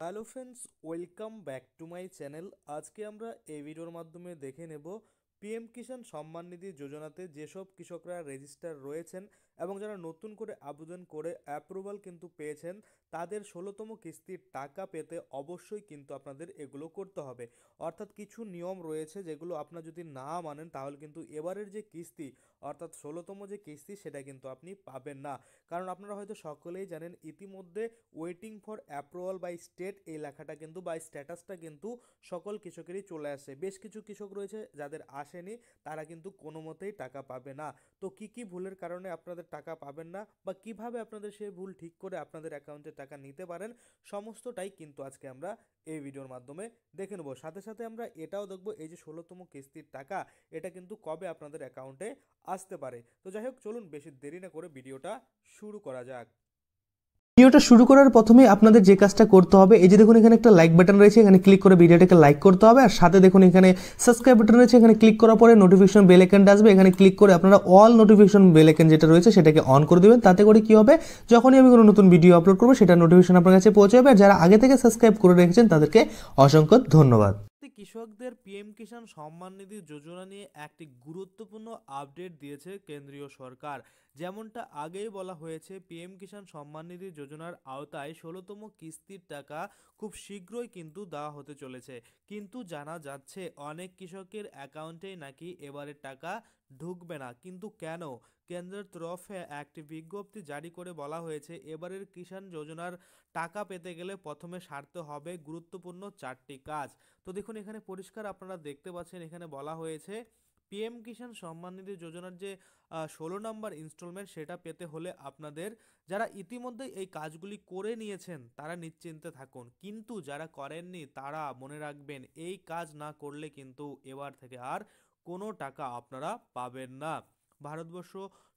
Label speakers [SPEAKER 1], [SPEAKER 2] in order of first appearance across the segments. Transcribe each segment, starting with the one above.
[SPEAKER 1] Hello friends, welcome back to my channel. আজকে আমরা এই ভিডিওর মাধ্যমে দেখে নেব পিএম কিষাণ সম্মান নিধি যোজনাতে যেসব কৃষকরা রেজিস্টার রয়েছেন এবং যারা নতুন করে আবেদন করে অ্যাপ্রুভাল কিন্তু পেয়েছেন, তাদের ষোলোতম কিস্তির টাকা পেতে অবশ্যই কিন্তু আপনাদের এগুলো করতে হবে। অর্থাৎ কিছু নিয়ম রয়েছে যেগুলো আপনার যদি না মানেন, তাহলে কিন্তু এবারের যে কিস্তি, অর্থাৎ ষোলোতম যে কিস্তি, সেটা কিন্তু আপনি পাবেন না। কারণ আপনারা হয়তো সকলেই জানেন ইতিমধ্যে waiting for approval by state এই লেখাটা কিন্তু বা স্ট্যাটাসটা কিন্তু সকল কৃষকেরই চলে আসে। বেশ কিছু কৃষক রয়েছে যাদের আসেনি, তারা কিন্তু কোনো মতেই টাকা পাবে না। তো কি কি ভুলের কারণে আপনাদের টাকা পাবেন না বা কীভাবে আপনাদের সেই ভুল ঠিক করে আপনাদের অ্যাকাউন্টে টাকা নিতে পারেন, সমস্তটাই কিন্তু আজকে আমরা এই ভিডিওর মাধ্যমে দেখে নেব। সাথে সাথে আমরা এটাও দেখব এই যে ষোলোতম কিস্তির টাকা, এটা কিন্তু কবে আপনাদের অ্যাকাউন্টে আসতে পারে। তো যাই হোক, চলুন বেশি দেরি না করে ভিডিওটা শুরু করা যাক।
[SPEAKER 2] ভিডিওটা শুরু করার প্রথমে আপনাদের যে কাজটা করতে হবে এই যে দেখুন এখানে একটা লাইক বাটন রয়েছে এখানে ক্লিক করে ভিডিওটাকে লাইক করতে হবে আর সাথে দেখুন এখানে সাবস্ক্রাইব বাটন রয়েছে এখানে ক্লিক করার পরে নোটিফিকেশন বেল আইকনটা আসবে এখানে ক্লিক করে আপনারা অল নোটিফিকেশন বেল আইকন যেটা রয়েছে সেটাকে অন করে দেবেন তাতে করে কি হবে? যখনই আমি কোনো নতুন ভিডিও আপলোড করব সেটা নোটিফিকেশন আপনার কাছে পৌঁছে যাবে আর যারা আগে থেকে সাবস্ক্রাইব করে রেখেছেন তাদেরকে অসংখ্য ধন্যবাদ।
[SPEAKER 1] কৃষকদের পিএম কিষাণ সম্মান নিধি যোজনা নিয়ে একটি গুরুত্বপূর্ণ আপডেট দিয়েছে কেন্দ্রীয় সরকার। যেমনটা আগেই বলা হয়েছে, পিএম কিষাণ সম্মান নিধি যোজনার আওতায় ষোলোতম কিস্তির টাকা খুব শীঘ্রই কিন্তু দেওয়া হতে চলেছে। কিন্তু জানা যাচ্ছে, অনেক কৃষকের অ্যাকাউন্টেই নাকি এবারের টাকা ঢুকবে না। কিন্তু কেন? কেন্দ্রের তরফে একটি বিজ্ঞপ্তি জারি করে বলা হয়েছে, এবারের কিষাণ যোজনার টাকা পেতে গেলে প্রথমে সারতে হবে গুরুত্বপূর্ণ চারটি কাজ। তো দেখুন, এখানে পরিষ্কার আপনারা দেখতে পাচ্ছেন, এখানে বলা হয়েছে পিএম কিষাণ সম্মান নিধি যোজনার যে ষোলো নম্বর ইনস্টলমেন্ট সেটা পেতে হলে আপনাদের যারা ইতিমধ্যে এই কাজগুলি করে নিয়েছেন তারা নিশ্চিন্তে থাকুন। কিন্তু যারা করেননি তারা মনে রাখবেন এই কাজ না করলে কিন্তু এবার থেকে আর কোনো টাকা আপনারা পাবেন না। ভারতবর্ষ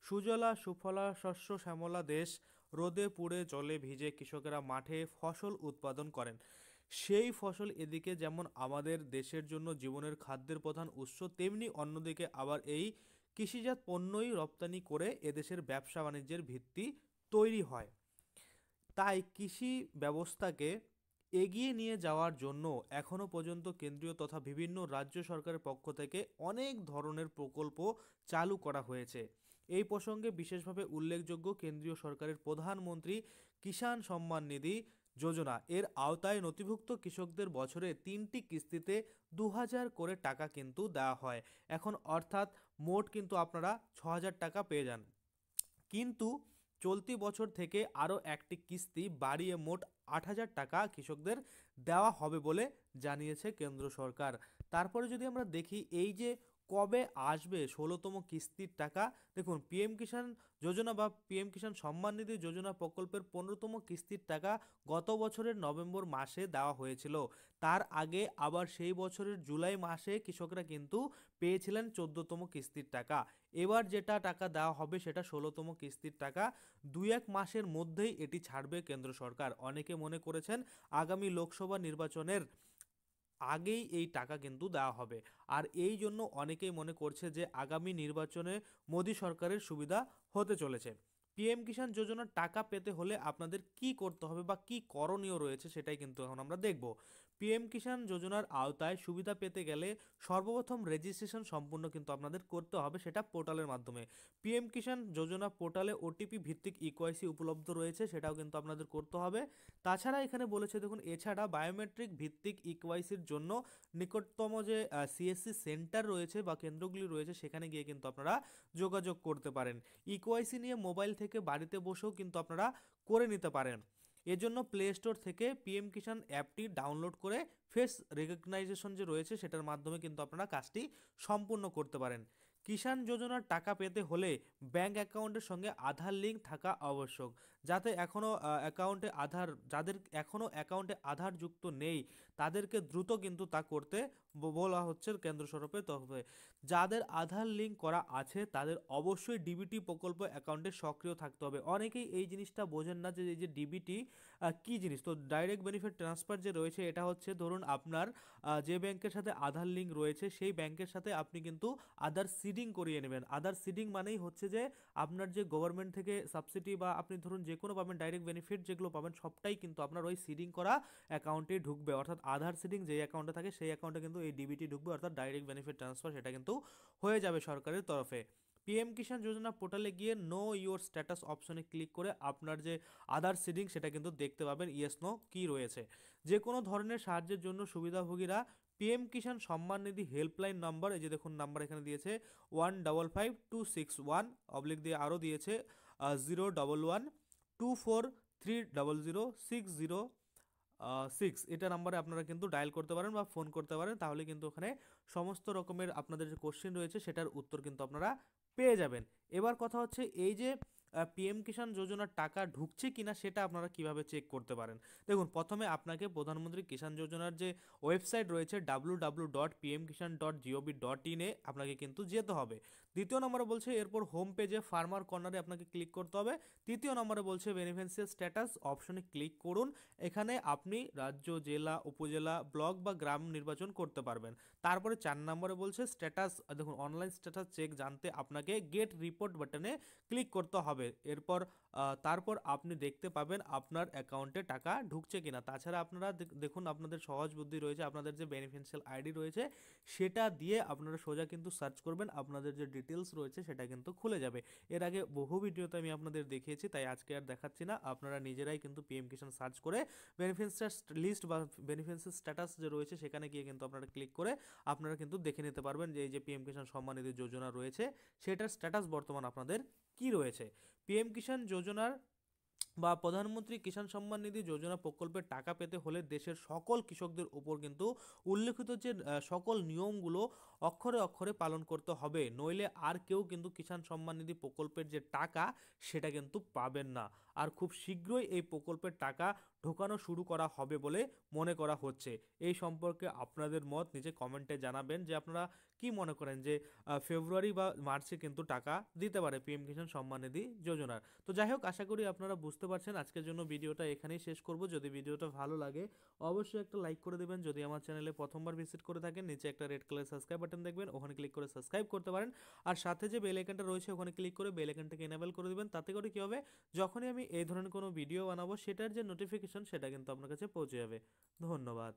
[SPEAKER 1] সুজলা সুফলা শস্য শ্যামলা দেশ রোদে পুড়ে জলে ভিজে কৃষকেরা মাঠে ফসল উৎপাদন করেন। সেই ফসল এদিকে যেমন আমাদের দেশের জন্য জীবনের খাদ্যের প্রধান উৎস, তেমনি অন্যদিকে আবার এই কৃষিজাত পণ্যই রপ্তানি করে এদেশের ব্যবসা বাণিজ্যের ভিত্তি তৈরি হয়। তাই কৃষি ব্যবস্থাকে এগিয়ে নিয়ে যাওয়ার জন্য এখনও পর্যন্ত কেন্দ্রীয় তথা বিভিন্ন রাজ্য সরকারের পক্ষ থেকে অনেক ধরনের প্রকল্প চালু করা হয়েছে। এই প্রসঙ্গে বিশেষভাবে উল্লেখযোগ্য কেন্দ্রীয় সরকারের প্রধানমন্ত্রী কিষাণ সম্মান নিধি যোজনা। এর আওতায় নথিভুক্ত কৃষকদের বছরে তিনটি কিস্তিতে দু হাজার করে টাকা কিন্তু দেওয়া হয়। এখন অর্থাৎ মোট কিন্তু আপনারা ছ টাকা পেয়ে যান। কিন্তু চলতি বছর থেকে আরও একটি কিস্তি বাড়িয়ে মোট আট হাজার টাকা কৃষকদের দেওয়া হবে বলে জানিয়েছে কেন্দ্র সরকার। তারপরে যদি আমরা দেখি, এই যে কবে আসবে ষোলোতম কিস্তির টাকা? দেখুন পিএম কিষাণ যোজনা বা পিএম কিষাণ সম্মান নিধি যোজনা প্রকল্পের পনেরোতম কিস্তির টাকা গত বছরের নভেম্বর মাসে দেওয়া হয়েছিল। তার আগে আবার সেই বছরের জুলাই মাসে কৃষকরা কিন্তু পেয়েছিলেন চোদ্দতম কিস্তির টাকা। এবার যেটা টাকা দেওয়া হবে সেটা ষোলোতম কিস্তির টাকা। দুই এক মাসের মধ্যেই এটি ছাড়বে কেন্দ্র সরকার। অনেকে মনে করেছেন আগামী লোকসভা নির্বাচনের আগেই এই টাকা কিন্তু দেওয়া হবে। আর এই জন্য অনেকেই মনে করছে যে আগামী নির্বাচনে মোদী সরকারের সুবিধা হতে চলেছে। পিএম কিষাণ যোজনার টাকা পেতে হলে আপনাদের কি করতে হবে বা কি করণীয় রয়েছে সেটাই কিন্তু এখন আমরা দেখব। পিএম কিষাণ যোজনার আওতায় সুবিধা পেতে গেলে সর্বপ্রথম রেজিস্ট্রেশন সম্পূর্ণ কিন্তু আপনাদের করতে হবে সেটা পোর্টালের মাধ্যমে। পিএম কিষাণ যোজনা পোর্টালে ওটিপি ভিত্তিক ইকোয়াইসি উপলব্ধ রয়েছে, সেটাও কিন্তু আপনাদের করতে হবে। তাছাড়া এখানে বলেছে দেখুন, এছাড়া বায়োমেট্রিক ভিত্তিক ইকোয়াইসির জন্য নিকটতম যে সিএসসি সেন্টার রয়েছে বা কেন্দ্রগুলি রয়েছে, সেখানে গিয়ে কিন্তু আপনারা যোগাযোগ করতে পারেন। ইকোয়াইসি নিয়ে মোবাইল থেকে বাড়িতে বসেও কিন্তু আপনারা করে নিতে পারেন। এজন্য প্লে স্টোর থেকে পিএম কিষাণ অ্যাপটি ডাউনলোড করে ফেস রেকগনাইজেশন যে রয়েছে সেটার মাধ্যমে কিন্তু আপনারা কাজটি সম্পূর্ণ করতে পারেন। কিষাণ যোজনার টাকা পেতে হলে ব্যাংক অ্যাকাউন্টের সঙ্গে আধার লিঙ্ক থাকা আবশ্যক। যাতে এখনও অ্যাকাউন্টে আধার, যাদের এখনও অ্যাকাউন্টে আধার যুক্ত নেই, তাদেরকে দ্রুত কিন্তু তা করতে বলা হচ্ছে কেন্দ্র সরকারের তরফে। যাদের আধার লিঙ্ক করা আছে, তাদের অবশ্যই ডিবিটি প্রকল্প অ্যাকাউন্টে সক্রিয় থাকতে হবে। অনেকেই এই জিনিসটা বোঝেন না যে, এই যে ডিবিটি কি জিনিস? তো ডাইরেক্ট বেনিফিট ট্রান্সফার যে রয়েছে, এটা হচ্ছে ধরুন আপনার যে ব্যাংকের সাথে আধার লিঙ্ক রয়েছে, সেই ব্যাংকের সাথে আপনি কিন্তু আধার সিডিং করিয়ে নেবেন। আধার সিডিং মানেই হচ্ছে যে আপনার যে গভর্নমেন্ট থেকে সাবসিডি বা আপনি ধরুন যে কোনো পাবেন ডাইরেক্ট বেনিফিট যেগুলো পাবেন, সবটাই কিন্তু আপনার ওই সিডিং করা অ্যাকাউন্টে ঢুকবে। অর্থাৎ আধার সিডিং যেই অ্যাকাউন্টে থাকে, সেই অ্যাকাউন্টে কিন্তু এই ডিবিটি ঢুকবে, অর্থাৎ ডাইরেক্ট বেনিফিট ট্রান্সফার সেটা কিন্তু হয়ে যাবে সরকারের তরফে। পিএম কিষাণ যোজনা পোর্টালে গিয়ে নো ইওর স্ট্যাটাস অপশনে ক্লিক করে আপনার যে আধার সিডিং সেটা কিন্তু দেখতে পাবেন। ইয়েস নো কী রয়েছে? যে কোনো ধরনের সাহায্যের জন্য সুবিধাভোগীরা PM Kisan Samman Nidhi helpline number, এই যে দেখুন নাম্বার এখানে দিয়েছে one double five two six one oblique দিয়ে আরও দিয়েছে zero double one two four three double zero six zero six এটা নাম্বারে আপনারা কিন্তু ডায়াল করতে পারেন বা ফোন করতে পারেন, তাহলে কিন্তু ওখানে সমস্ত রকমের আপনাদের যে কোশ্চেন রয়েছে, সেটার উত্তর কিন্তু আপনারা পেয়ে যাবেন। এবার কথা হচ্ছে এই যে পিএম কিষাণ যোজনার টাকা ঢুকছে কিনা সেটা আপনারা কীভাবে চেক করতে পারেন? দেখুন, প্রথমে আপনাকে প্রধানমন্ত্রী কিষাণ যোজনার যে ওয়েবসাইট রয়েছে W W dot PM Kisan dot GOV dot ইনে আপনাকে কিন্তু যেতে হবে। দ্বিতীয় নম্বরে বলছে, এরপর হোম পেজে ফার্মার কর্নারে আপনাকে ক্লিক করতে হবে। তৃতীয় নম্বরে বলছে বেনিফিশিয়ারি স্ট্যাটাস অপশনে ক্লিক করুন। এখানে আপনি রাজ্য, জেলা, উপজেলা, ব্লক বা গ্রাম নির্বাচন করতে পারবেন। তারপরে চার নম্বরে বলছে স্ট্যাটাস দেখুন অনলাইন স্ট্যাটাস চেক জানতে আপনাকে গেট রিপোর্ট বাটনে ক্লিক করতে হবে। এরপর তারপর আপনি দেখতে পাবেন আপনার অ্যাকাউন্টে টাকা ঢুকছে কিনা। তাছাড়া আপনারা দেখুন আপনাদের সহজ বুদ্ধি রয়েছে, আপনাদের যে বেনিফিশিয়াল আইডি রয়েছে, সেটা দিয়ে আপনারা সোজা কিন্তু সার্চ করবেন, আপনাদের যে ডিটেলস রয়েছে সেটা কিন্তু খুলে যাবে। এর আগে বহু ভিডিওতে আমি আপনাদের দেখিয়েছি, তাই আজকে আর দেখাচ্ছি না। আপনারা নিজেরাই কিন্তু পিএম কিষাণ সার্চ করে বেনিফিশিয়ার লিস্ট বা বেনিফিশিয়ার স্ট্যাটাস যে রয়েছে, সেখানে গিয়ে কিন্তু আপনারা ক্লিক করে আপনারা কিন্তু দেখে নিতে পারবেন যে এই যে পিএম কিষাণ সম্মান নিধি যোজনা রয়েছে, সেটার স্ট্যাটাস বর্তমান আপনাদের কি রয়েছে? পিএম কিষাণ যোজনার বা প্রধানমন্ত্রী কিষাণ সম্মান নিধি যোজনা প্রকল্পের টাকা পেতে হলে দেশের সকল কৃষকদের উপর কিন্তু উল্লেখিত যে সকল নিয়মগুলো অক্ষরে অক্ষরে পালন করতে হবে। নইলে আর কেউ কিন্তু কিষাণ সম্মান নিধি প্রকল্পের যে টাকা, সেটা কিন্তু পাবেন না। আর খুব শীঘ্রই এই প্রকল্পের টাকা ঢোকানো শুরু করা হবে বলে মনে করা হচ্ছে। এই সম্পর্কে আপনাদের মত নিচে কমেন্টে জানাবেন যে আপনারা কি মনে করেন যে ফেব্রুয়ারি বা মার্চে কিন্তু টাকা দিতে পারে পিএম কিষাণ সম্মান নিধি যোজনার। তো যাই হোক, আশা করি আপনারা বুঝতে পারছেন। আজকের জন্য ভিডিওটা এখানেই শেষ করব। যদি ভিডিওটা ভালো লাগে, অবশ্যই একটা লাইক করে দেবেন। যদি আমার চ্যানেলে প্রথমবার ভিজিট করে থাকেন, নিচে একটা রেড কালার সাবস্ক্রাইব বাটন দেখবেন, ওখানে ক্লিক করে সাবস্ক্রাইব করতে পারেন। আর সাথে যে বেল রয়েছে, ওখানে ক্লিক করে বেল আইকনটাকে করে দেবেন। তাতে করে কী হবে? যখনই আমি এই ধরনের কোনো ভিডিও বানাবো, সেটার যে নোটিফিকেশন সেটা কিন্তু আপনার কাছে পৌঁছে যাবে। ধন্যবাদ।